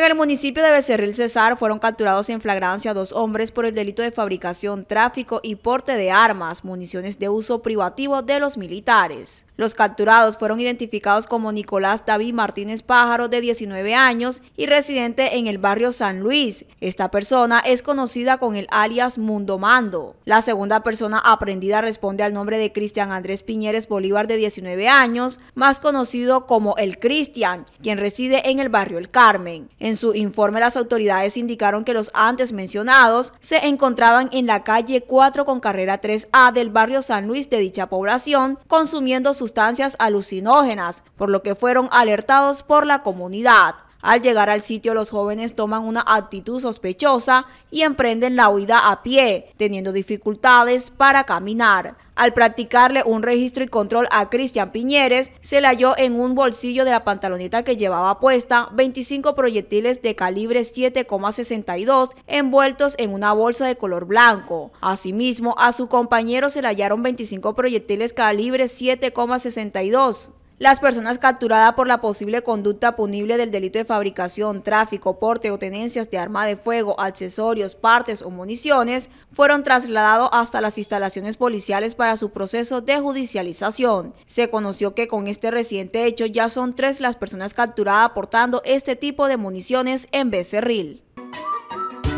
En el municipio de Becerril Cesar fueron capturados en flagrancia dos hombres por el delito de fabricación, tráfico y porte de armas, municiones de uso privativo de los militares. Los capturados fueron identificados como Nicolás David Martínez Pájaro, de 19 años y residente en el barrio San Luis. Esta persona es conocida con el alias Mundo Mando. La segunda persona aprendida responde al nombre de Cristian Andrés Piñeres Bolívar, de 19 años, más conocido como el Cristian, quien reside en el barrio El Carmen. En su informe, las autoridades indicaron que los antes mencionados se encontraban en la calle 4 con carrera 3A del barrio San Luis de dicha población, consumiendo sus sustancias alucinógenas, por lo que fueron alertados por la comunidad. Al llegar al sitio, los jóvenes toman una actitud sospechosa y emprenden la huida a pie, teniendo dificultades para caminar. Al practicarle un registro y control a Cristian Piñeres, se le halló en un bolsillo de la pantaloneta que llevaba puesta 25 proyectiles de calibre 7,62 envueltos en una bolsa de color blanco. Asimismo, a su compañero se le hallaron 25 proyectiles calibre 7,62. Las personas capturadas por la posible conducta punible del delito de fabricación, tráfico, porte o tenencias de arma de fuego, accesorios, partes o municiones fueron trasladados hasta las instalaciones policiales para su proceso de judicialización. Se conoció que con este reciente hecho ya son tres las personas capturadas portando este tipo de municiones en Becerril.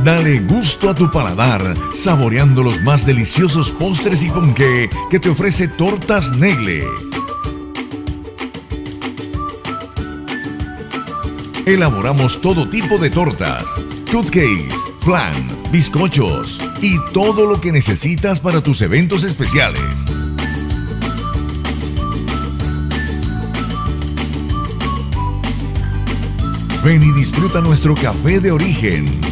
Dale gusto a tu paladar, saboreando los más deliciosos postres y ponqué que te ofrece Tortas Negle. Elaboramos todo tipo de tortas, cupcakes, flan, bizcochos y todo lo que necesitas para tus eventos especiales. Ven y disfruta nuestro café de origen